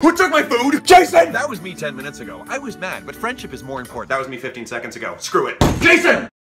Who took my food? Jason! That was me 10 minutes ago. I was mad, but friendship is more important. That was me 15 seconds ago. Screw it. Jason!